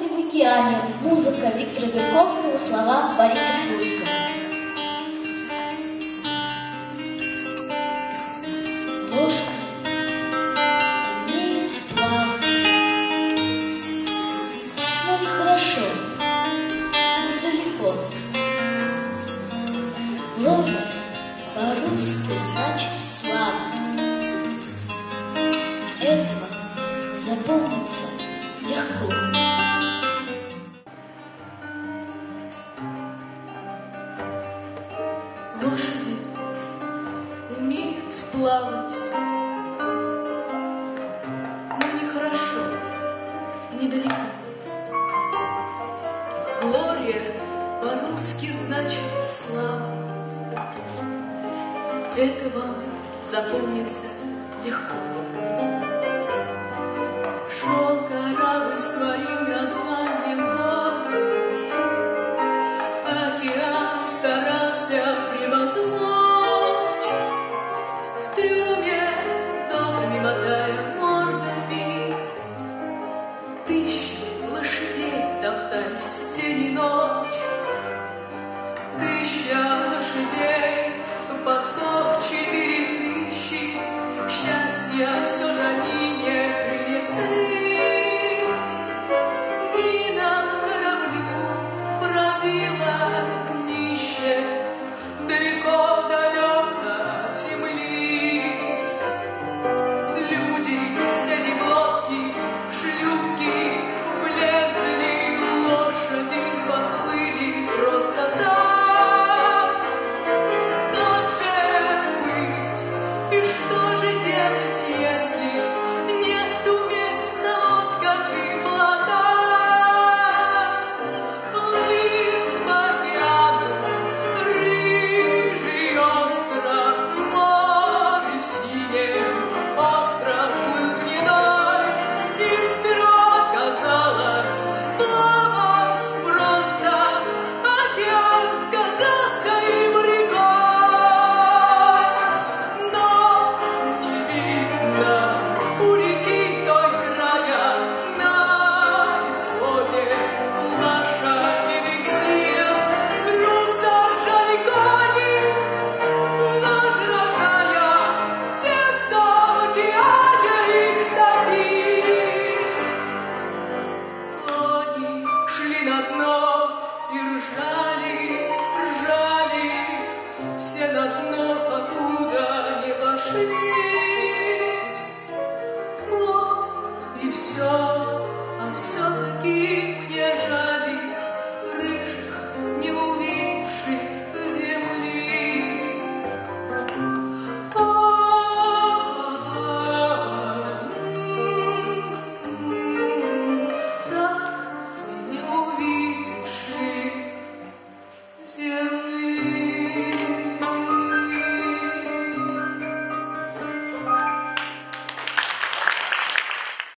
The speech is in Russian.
звезды в океане. Музыка Виктора Зерковского, слова Бориса Слуцкого. Ложка Слово по-русски значит слава. Этого запомнится легко. лошади умеют плавать. Но нехорошо, недалеко. Глория по-русски значит слава. Это вам запомнится легко. Шел корабль своим названием гордый, Океан старался я все же они не принесли.